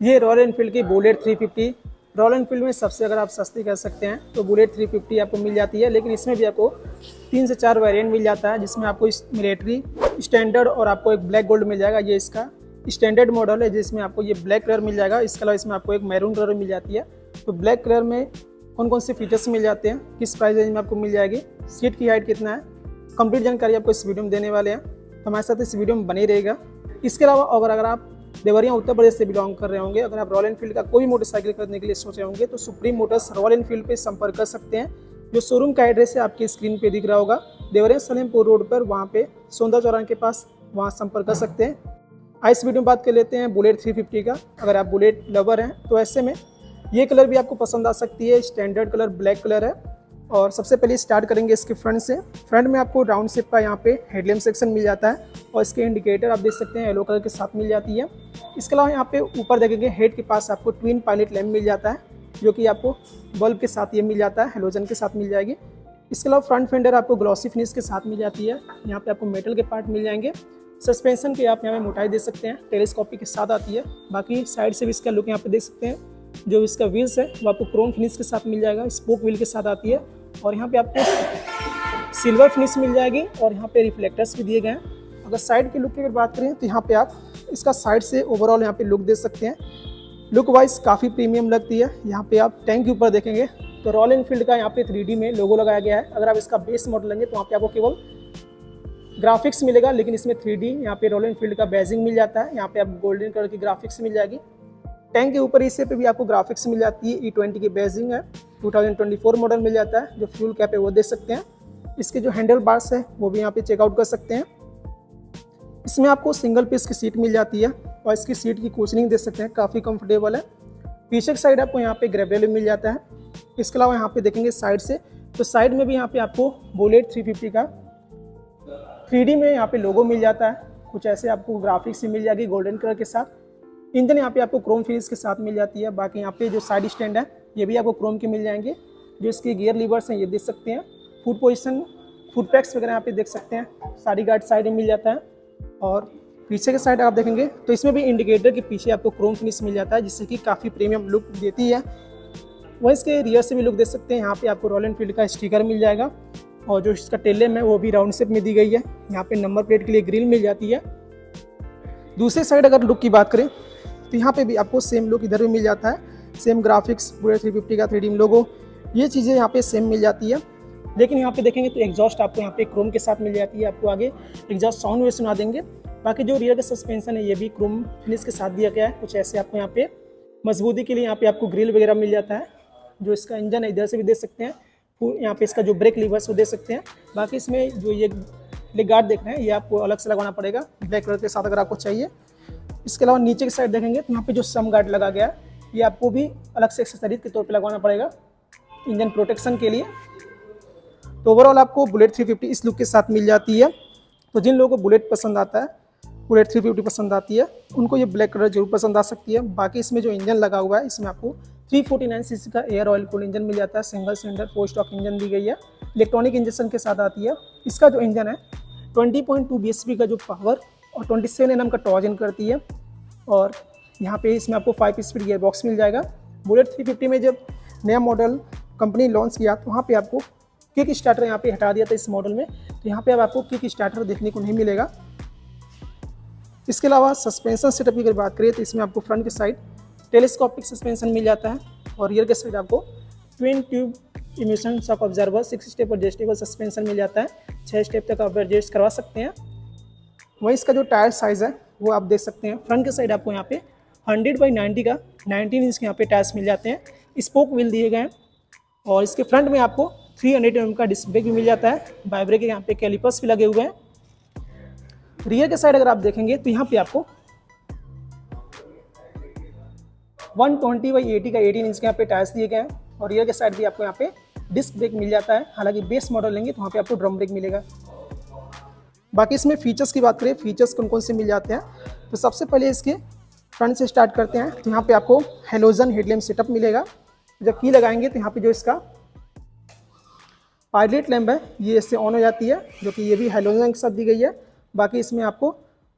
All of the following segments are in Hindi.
ये रॉयल एनफील्ड की बुलेट 350 रॉयल एनफील्ड में सबसे अगर आप सस्ती कर सकते हैं तो बुलेट 350 आपको मिल जाती है, लेकिन इसमें भी आपको तीन से चार वेरिएंट मिल जाता है, जिसमें आपको मिलिट्री स्टैंडर्ड और आपको एक ब्लैक गोल्ड मिल जाएगा। ये इसका स्टैंडर्ड मॉडल है, जिसमें आपको ये ब्लैक कलर मिल जाएगा। इसके अलावा इसमें आपको एक मैरून कलर मिल जाती है। तो ब्लैक कलर में कौन कौन से फीचर्स मिल जाते हैं, किस प्राइस रेंज में आपको मिल जाएगी सीट की हाइट कितना है कंप्लीट जानकारी आपको इस वीडियो में देने वाले हैं। तो हमारे साथ इस वीडियो में बने रहेगा इसके अलावा अगर अगर आप देवरिया उत्तर प्रदेश से बिलोंग कर रहे होंगे। अगर आप रॉयल एनफील्ड का कोई मोटरसाइकिल खरीदने के लिए सोच रहे होंगे तो सुप्रीम मोटर्स रॉयल एनफील्ड पे संपर्क कर सकते हैं। जो शोरूम का एड्रेस है आपकी स्क्रीन पे दिख रहा होगा। देवरिया सलेमपुर रोड पर वहाँ पे सोंदा चौरान के पास वहाँ संपर्क कर सकते हैं। आज इस वीडियो में बात कर लेते हैं बुलेट 350 का। अगर आप बुलेट लवर हैं तो ऐसे में ये कलर भी आपको पसंद आ सकती है। स्टैंडर्ड कलर, ब्लैक कलर है। और सबसे पहले स्टार्ट करेंगे इसके फ्रंट से। फ्रंट में आपको राउंड शेप का यहाँ पे हेडलैम्प सेक्शन मिल जाता है और इसके इंडिकेटर आप देख सकते हैं येलो कलर के साथ मिल जाती है। इसके अलावा यहाँ पे ऊपर देखेंगे हेड के पास आपको ट्विन पायलट लैम्प मिल जाता है, जो कि आपको बल्ब के साथ ये मिल जाता है हेलोजन के साथ मिल जाएगी। इसके अलावा फ्रंट फेंडर आपको ग्लॉसी फिनिश के साथ मिल जाती है, यहाँ पे आपको मेटल के पार्ट मिल जाएँगे। सस्पेंशन की आप यहाँ पे मोटाई दे सकते हैं टेलीस्कोपी के साथ आती है। बाकी साइड से भी इसका लुक यहाँ पे देख सकते हैं, जो इसका व्हील्स है, वो आपको क्रोम फिनिश के साथ मिल जाएगा स्पोक व्हील के साथ आती है। और यहाँ पे आपको सिल्वर फिनिश मिल जाएगी और यहाँ पे रिफ्लेक्टर्स भी दिए गए हैं। अगर साइड के लुक की अगर बात करें तो यहाँ पे आप इसका साइड से ओवरऑल यहाँ पे लुक दे सकते हैं। लुक वाइज काफ़ी प्रीमियम लगती है। यहाँ पे आप टैंक के ऊपर देखेंगे तो रॉयल इनफील्ड का यहाँ पे थ्री में लोगो लगाया गया है। अगर आप इसका बेस मॉडल लेंगे तो वहाँ पे आपको केवल ग्राफिक्स मिलेगा, लेकिन इसमें थ्री डी यहाँ पे रॉयल इनफील्ड का बैजिंग मिल जाता है। यहाँ पे आप गोल्डन कलर की ग्राफिक्स मिल जाएगी। टैंक के ऊपर इसे पे भी आपको ग्राफिक्स मिल जाती है। ई ट्वेंटी की बेजिंग है। 2024 मॉडल मिल जाता है, जो फ्यूल कैप है, वो देख सकते हैं। इसके जो हैंडल बार्स है, वो भी यहाँ पे चेकआउट कर सकते हैं। इसमें आपको सिंगल पीस की सीट मिल जाती है और इसकी सीट की कुशनिंग देख सकते हैं, काफ़ी कंफर्टेबल है। पीछे की साइड आपको यहाँ पे ग्रेबल मिल जाता है। इसके अलावा यहाँ पे देखेंगे साइड से तो साइड में भी यहाँ पे आपको बुलेट 350 का 3D में यहाँ पे लोगो मिल जाता है। कुछ ऐसे आपको ग्राफिक्स भी मिल जाएगी गोल्डन कलर के साथ। इंजन यहाँ पे आपको क्रोम फिनिश के साथ मिल जाती है। बाकी यहाँ पे जो साइड स्टैंड है ये भी आपको क्रोम के मिल जाएँगे। जो इसके गियर लीवर्स हैं, ये देख सकते हैं। फुट पोजिशन फुट पैक्स वगैरह यहाँ पे देख सकते हैं। साड़ी गार्ड साइड में मिल जाता है। और पीछे के साइड आप देखेंगे तो इसमें भी इंडिकेटर के पीछे आपको क्रोम फिनिश मिल जाता है, जिससे कि काफ़ी प्रीमियम लुक देती है। वहीं इसके रियर से भी लुक देख सकते हैं। यहाँ पे आपको रॉयल एनफील्ड का स्टिकर मिल जाएगा। और जो इसका टेलेम है, वो भी राउंड शेप में दी गई है। यहाँ पे नंबर प्लेट के लिए ग्रिल मिल जाती है। दूसरे साइड अगर लुक की बात करें तो यहाँ पे भी आपको सेम लुक इधर भी मिल जाता है। सेम ग्राफिक्स पूरे थ्री फिफ्टी का थ्री लोगो ये चीज़ें यहाँ पे सेम मिल जाती है। लेकिन यहाँ पे देखेंगे तो एग्जॉस्ट आपको यहाँ पे क्रोम के साथ मिल जाती है, आपको आगे एग्जॉस्ट साउंड वे सुना देंगे। बाकी जो रियर का सस्पेंशन है, ये भी क्रोम फिनिश के साथ दिया गया है। कुछ ऐसे आपको यहाँ पे मजबूती के लिए यहाँ पे आपको ग्रिल वगैरह मिल जाता है, जो इसका इंजन है, इधर से भी देख सकते हैं। यहाँ पे इसका जो ब्रेक लीवर्स वो दे सकते हैं। बाकी इसमें जो ये लेग गार्ड देख रहे हैं, ये आपको अलग से लगाना पड़ेगा ब्लैक कलर के साथ अगर आपको चाहिए। इसके अलावा नीचे की साइड देखेंगे तो यहाँ पे जो सम गार्ड लगा गया है ये आपको भी अलग से एक्सेसरीज के तौर पे लगवाना पड़ेगा इंजन प्रोटेक्शन के लिए। तो ओवरऑल आपको बुलेट 350 इस लुक के साथ मिल जाती है। तो जिन लोगों को बुलेट पसंद आता है बुलेट 350 पसंद आती है, उनको ये ब्लैक कलर ज़रूर पसंद आ सकती है। बाकी इसमें जो इंजन लगा हुआ है, इसमें आपको 349 सीसी का एयर ऑयल कूल इंजन मिल जाता है। Single cylinder four stroke engine दी गई है। इलेक्ट्रॉनिक इंजेक्शन के साथ आती है। इसका जो इंजन है 20.2 बीएचपी का जो पावर और 27 सेवन का टॉर्जन करती है। और यहाँ पे इसमें आपको फाइव स्पीड गियर बॉक्स मिल जाएगा। बुलेट 350 में जब नया मॉडल कंपनी लॉन्च किया तो वहाँ पे आपको किक स्टार्टर यहाँ पे हटा दिया था इस मॉडल में। तो यहाँ पे अब आपको किक स्टार्टर देखने को नहीं मिलेगा। इसके अलावा सस्पेंशन सेटअप की अगर बात करें तो इसमें आपको फ्रंट के साइड टेलीस्कोपिक सस्पेंशन मिल जाता है और रियर के साइड आपको twin tube emulsion shock absorber six step adjustable suspension मिल जाता है। छः स्टेप तक आप एडजस्ट करवा सकते हैं। वहीं इसका जो टायर साइज़ है, वो आप देख सकते हैं। फ्रंट के साइड आपको यहाँ पे 100 बाई 90 का 19 इंच के यहाँ पे टायर्स मिल जाते हैं। स्पोक व्हील दिए गए हैं और इसके फ्रंट में आपको थ्री हंड्रेड एम का डिस्क ब्रेक भी मिल जाता है। बाइब्रेक के यहाँ पे कैलिपर्स भी लगे हुए हैं। रियर के साइड अगर आप देखेंगे तो यहाँ पे आपको 120 ट्वेंटी बाई एटी का 18 इंच के यहाँ पे टायर्स दिए गए हैं और रियर के साइड भी आपको यहाँ पे डिस्क ब्रेक मिल जाता है। हालाँकि बेस मॉडल लेंगे तो वहाँ पे आपको ड्रम ब्रेक मिलेगा। बाकी इसमें फीचर्स की बात करें, फीचर्स कौन कौन से मिल जाते हैं? तो सबसे पहले इसके फ्रंट से स्टार्ट करते हैं तो यहाँ पे आपको हेलोजन हेडलैम्प सेटअप मिलेगा। जब की लगाएँगे तो यहाँ पे जो इसका पायलट लैम्प है, ये इससे ऑन हो जाती है, जो कि ये भी हेलोजन के साथ दी गई है। बाकी इसमें आपको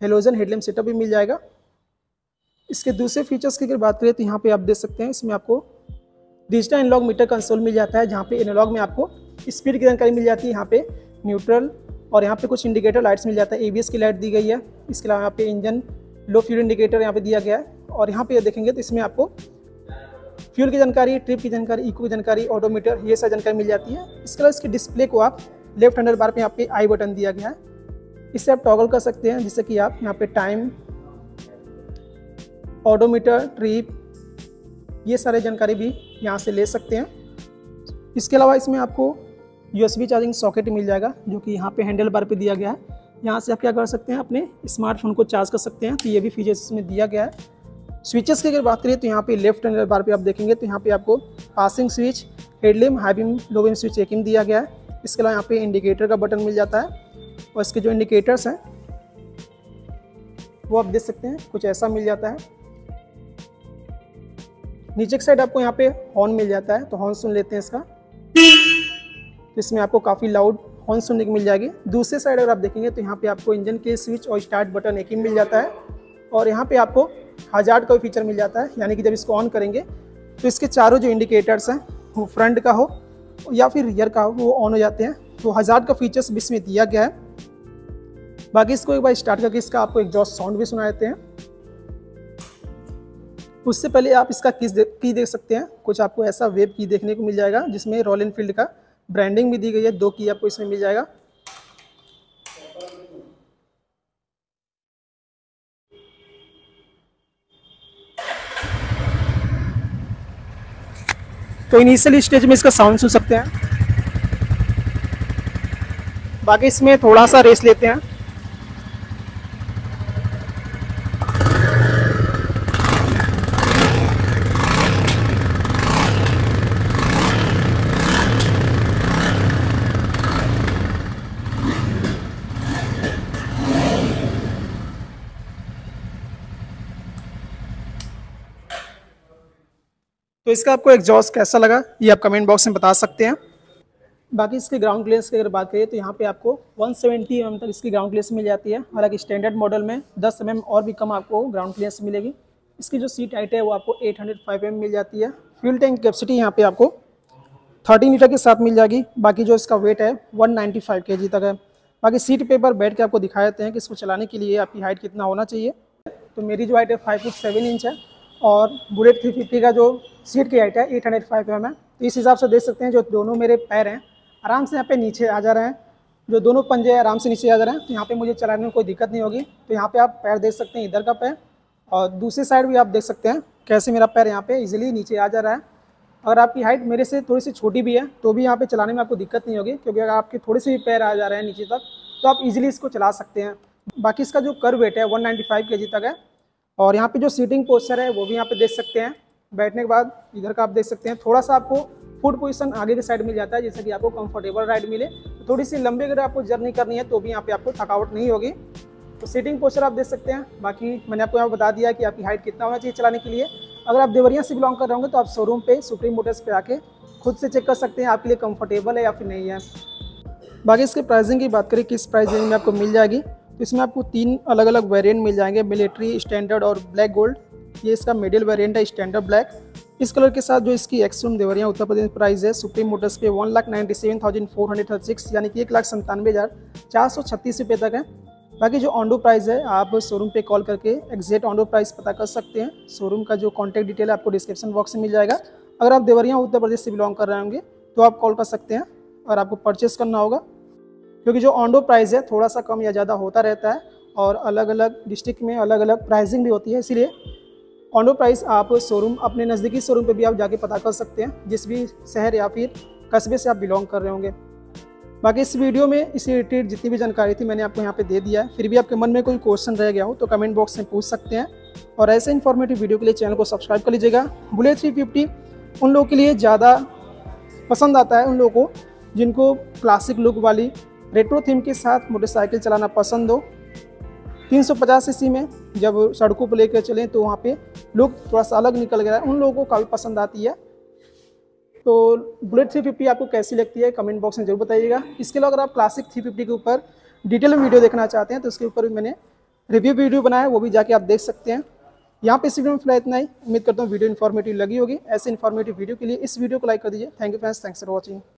हेलोजन हेडलैम्प सेटअप भी मिल जाएगा। इसके दूसरे फीचर्स की अगर बात करें तो यहाँ पे आप देख सकते हैं, इसमें आपको डिजिटल एनालॉग मीटर कंसोल मिल जाता है, जहाँ पे एनालॉग में आपको स्पीड की जानकारी मिल जाती है। यहाँ पे न्यूट्रल और यहाँ पे कुछ इंडिकेटर लाइट्स मिल जाता है एबीएस की लाइट दी गई है। इसके अलावा यहाँ पे इंजन लो फ्यूल इंडिकेटर यहाँ पे दिया गया है और यहाँ पे देखेंगे तो इसमें आपको फ्यूल की जानकारी, ट्रिप की जानकारी, इको की जानकारी, ऑटोमीटर, ये सारी जानकारी मिल जाती है। इसके अलावा इसके डिस्प्ले को आप लेफ़्ट हैंडल बार पे यहाँ पे आई बटन दिया गया है। इससे आप टॉगल कर सकते हैं, जिससे कि आप यहाँ पे टाइम ऑडोमीटर ट्रिप, ये सारे जानकारी भी यहाँ से ले सकते हैं। इसके अलावा इसमें आपको यूएसबी चार्जिंग सॉकेट मिल जाएगा, जो कि यहाँ पे हैंडल बार पे दिया गया है। यहाँ से आप क्या कर सकते हैं, अपने स्मार्टफ़ोन को चार्ज कर सकते हैं। तो ये भी फीचर्स इसमें दिया गया है। स्विचेस की अगर बात करें तो यहाँ पे लेफ़्ट हैंडल बार पे आप देखेंगे तो यहाँ पे आपको passing switch headlamp high beam low beam switch checking दिया गया है। इसके अलावा यहाँ पे इंडिकेटर का बटन मिल जाता है और इसके जो इंडिकेटर्स हैं, वो आप देख सकते हैं, कुछ ऐसा मिल जाता है। नीचे की साइड आपको यहाँ पे हॉर्न मिल जाता है तो हॉर्न सुन लेते हैं इसका। तो इसमें आपको काफ़ी लाउड हॉर्न सुनने की मिल जाएगी? दूसरे साइड अगर आप देखेंगे तो यहाँ पे आपको इंजन के स्विच और स्टार्ट बटन एक ही मिल जाता है। और यहाँ पे आपको हज़ार का भी फीचर मिल जाता है यानी कि जब इसको ऑन करेंगे तो इसके चारों जो इंडिकेटर्स हैं वो फ्रंट का हो या फिर रियर का हो वो ऑन हो जाते हैं। तो हज़ार का फीचर्स भी इसमें दिया गया है। बाकी इसको एक बार स्टार्ट करके इसका आपको एग्जॉस्ट साउंड भी सुना देते हैं। उससे पहले आप इसका किस दे, की देख सकते हैं। कुछ आपको ऐसा वेब की देखने को मिल जाएगा जिसमें रॉयल इनफील्ड का ब्रांडिंग भी दी गई है, दो की आपको इसमें मिल जाएगा। तो इनिशियल स्टेज में इसका साउंड सुन सकते हैं। बाकी इसमें थोड़ा सा रेस लेते हैं। तो इसका आपको एग्जॉस्ट कैसा लगा, ये आप कमेंट बॉक्स में बता सकते हैं। बाकी इसके ग्राउंड क्लियरेंस की अगर बात करें तो यहाँ पे आपको 170 सेवेंटी mm तक इसकी ग्राउंड क्लियरेंस मिल जाती है। हालाँकि स्टैंडर्ड मॉडल में 10 एम mm और भी कम आपको ग्राउंड क्लियरेंस मिलेगी। इसकी जो सीट हाइट है, वो आपको 805 हंड्रेड mm मिल जाती है। फ्यूल टैंक कैपेसिटी यहाँ पे आपको 13 लीटर के साथ मिल जाएगी। बाकी जो इसका वेट है वन नाइन्टी तक है। बाकी सीट पेपर बैठ के आपको दिखा देते हैं कि इसको चलाने के लिए आपकी हाइट कितना होना चाहिए। तो मेरी जो हाइट है फाइव फुट सेवन इंच है और बुलेट थ्री का जो सीट की हाइट है एट हंड्रेड फाइव एम है। तो इस हिसाब से देख सकते हैं, जो दोनों मेरे पैर हैं, आराम से यहाँ पे नीचे आ जा रहे हैं। जो दोनों पंजे हैं, आराम से नीचे आ जा रहे हैं तो यहाँ पे मुझे चलाने में कोई दिक्कत नहीं होगी। तो यहाँ पे आप पैर देख सकते हैं, इधर का पैर। और दूसरी साइड भी आप देख सकते हैं, कैसे मेरा पैर यहाँ पे इजीली नीचे आ जा रहा है। अगर आपकी हाइट मेरे से थोड़ी सी छोटी भी है तो भी यहाँ पे चलाने में आपको दिक्कत नहीं होगी, क्योंकि अगर आपके थोड़े से भी पैर आ जा रहे हैं नीचे तक तो आप इजीली इसको चला सकते हैं। बाकी इसका जो कर वेट है 195 केजी तक है। और यहाँ पे जो सीटिंग पोस्चर है, वो भी यहाँ पे देख सकते हैं। बैठने के बाद इधर का आप देख सकते हैं, थोड़ा सा आपको फुट पोजीशन आगे के साइड मिल जाता है, जैसे कि आपको कंफर्टेबल राइड मिले। तो थोड़ी सी लंबी अगर आपको जर्नी करनी है तो भी यहाँ पे आपको थकावट नहीं होगी। तो सीटिंग पोस्चर आप देख सकते हैं। बाकी मैंने आपको यहाँ बता दिया कि आपकी हाइट कितना होना चाहिए चलाने के लिए। अगर आप देवरिया से बिलोंग कर रहे होंगे तो आप शोरूम पे सुप्रीम मोटर्स पे आके खुद से चेक कर सकते हैं, आपके लिए कंफर्टेबल है या फिर नहीं है। बाकी इसके प्राइसिंग की बात करें, किस प्राइस रेंज में आपको मिल जाएगी? तो इसमें आपको तीन अलग अलग वेरिएंट मिल जाएँगे मिलिट्री स्टैंडर्ड और ब्लैक गोल्ड ये इसका मिडिल वेरिएंट है स्टैंडर्ड ब्लैक इस कलर के साथ जो इसकी एक्सट्रीम देवरिया, उत्तर प्रदेश प्राइस है सुप्रीम मोटर्स पे one lakh ninety seven thousand four hundred thirty six यानी कि एक लाख संतानवे हज़ार चार सौ छत्तीस रुपये तक है। बाकी जो ऑनडो प्राइस है, आप शोरूम पे कॉल करके एग्जैक्ट ऑनडो प्राइस पता कर सकते हैं। शोरूम का जो कॉन्टैक्ट डिटेल है, आपको डिस्क्रिप्शन बॉक्स में मिल जाएगा। अगर आप देवरिया उत्तर प्रदेश से बिलोंग कर रहे होंगे तो आप कॉल कर सकते हैं और आपको परचेस करना होगा। क्योंकि जो ऑनडो प्राइस है, थोड़ा सा कम या ज़्यादा होता रहता है और अलग अलग डिस्ट्रिक्ट में अलग अलग प्राइसिंग भी होती है, इसीलिए ऑनडो प्राइस आप शोरूम अपने नज़दीकी शोरूम पे भी आप जाके पता कर सकते हैं, जिस भी शहर या फिर कस्बे से आप बिलोंग कर रहे होंगे। बाकी इस वीडियो में इस रिलेटेड जितनी भी जानकारी थी मैंने आपको यहाँ पे दे दिया है। फिर भी आपके मन में कोई क्वेश्चन रह गया हो तो कमेंट बॉक्स में पूछ सकते हैं। और ऐसे इन्फॉर्मेटिव वीडियो के लिए चैनल को सब्सक्राइब कर लीजिएगा। बुलेट थ्री फिफ्टी उन लोगों के लिए ज़्यादा पसंद आता है उन लोगों को, जिनको क्लासिक लुक वाली रेट्रो थीम के साथ मोटरसाइकिल चलाना पसंद हो। 350 सीसी में जब सड़कों पर लेकर चलें तो वहाँ पे लोग थोड़ा सा अलग निकल गया है। उन लोगों को काफ़ी पसंद आती है। तो बुलेट 350 आपको कैसी लगती है? कमेंट बॉक्स में ज़रूर बताइएगा। इसके अलावा अगर आप क्लासिक 350 के ऊपर डिटेल में वीडियो देखना चाहते हैं तो उसके ऊपर भी मैंने रिव्यू वीडियो बनाया वो भी जाके आप देख सकते हैं। यहाँ पे इस वीडियो में फ़िलहाल इतना ही। उम्मीद करता हूँ वीडियो इन्फॉर्मेटिव लगी होगी। ऐसे इन्फॉर्मेटिव वीडियो के लिए इस वीडियो को लाइक कर दीजिए। Thank you friends thanks for watching